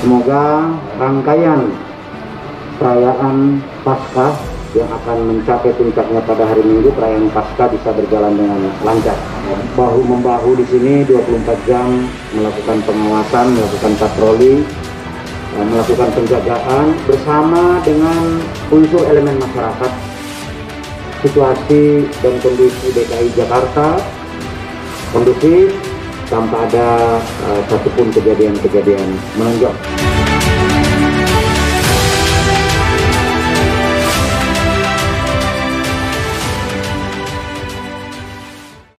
Semoga rangkaian perayaan Paskah yang akan mencapai puncaknya pada hari Minggu perayaan Paskah bisa berjalan dengan lancar. Bahu membahu di sini 24 jam melakukan pengawasan, melakukan patroli, melakukan penjagaan bersama dengan unsur elemen masyarakat. Situasi dan kondisi DKI Jakarta kondusif tanpa ada uh, satupun kejadian-kejadian menonjol.